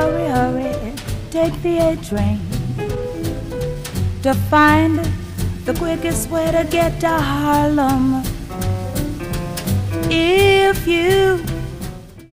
hurry, hurry, take the A train to find the quickest way to get to Harlem.